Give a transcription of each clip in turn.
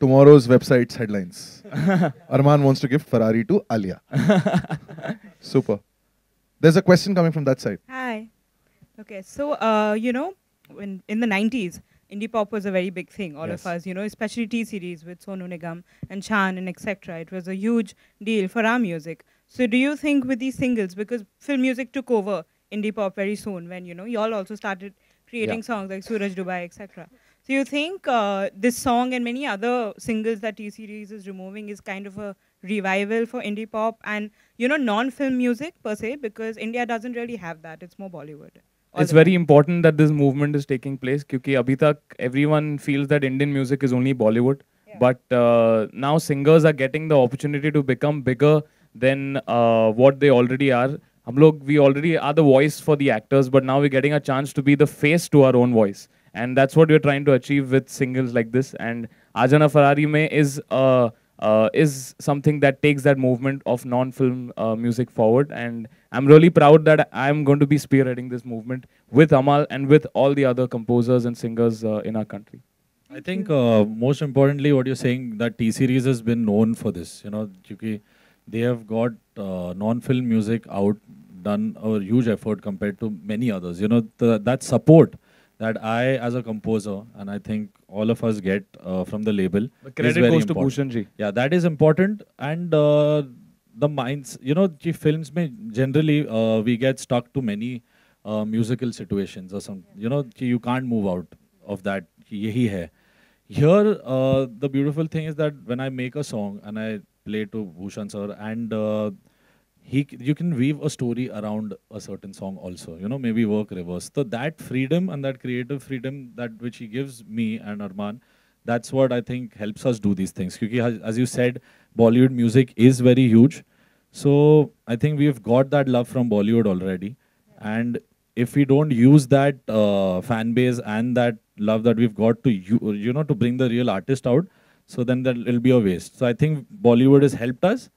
tomorrow's website's headlines. Armaan wants to give Ferrari to Alia. Super. There's a question coming from that side. Hi. Okay, so uh, you know, when in the 90s, indie pop was a very big thing. All Yes. of us, you know, especially T series with Sonu Nigam and Shaan and etc. It was a huge deal for our music. So, do you think with these singles, because film music took over indie pop very soon, when you know y'all also started creating Yeah. songs like Suraj Dooba Hai, etc. So you think uh, this song and many other singles that T-Series is removing is kind of a revival for indie pop and, you know, non-film music per se because India doesn't really have that. It's more Bollywood. It's very time. important that this movement is taking place because abhi everyone feels that Indian music is only Bollywood. Yeah. But uh, now singers are getting the opportunity to become bigger than uh, what they already are. Hum log, we already are the voice for the actors, but now we're getting a chance to be the face to our own voice and that's what we're trying to achieve with singles like this. And Aaja Na Ferrari Mein is uh, uh, is something that takes that movement of non-film uh, music forward. And I'm really proud that I'm going to be spearheading this movement with Amaal and with all the other composers and singers uh, in our country. I think uh, most importantly, what you're saying that T Series has been known for this. You know, because they have got uh, non-film music out done a huge effort compared to many others. You know, that support that I, as a composer, and I think all of us get uh, from the label. The credit goes important. to Bhushan ji. Yeah, that is important. And uh, the minds, you know, the films mein generally uh, we get stuck to many uh, musical situations or some, you know, you can't move out of that. Yehi hai. Here, uh, the beautiful thing is that when I make a song and I play to Bhushan sir and uh, he, you can weave a story around a certain song also. You know, maybe work reverse. So that freedom and that creative freedom that which he gives me and Armaan, that's what I think helps us do these things. Because as, you said, Bollywood music is very huge. So I think we've got that love from Bollywood already. And if we don't use that uh, fan base and that love that we've got to you, you know to bring the real artist out, so then that it'll be a waste. So I think Bollywood has helped us,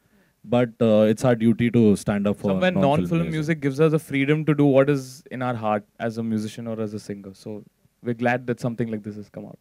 but uh, it's our duty to stand up for somewhere non-film non-film music gives us the freedom to do what is in our heart as a musician or as a singer. So we're glad that something like this has come out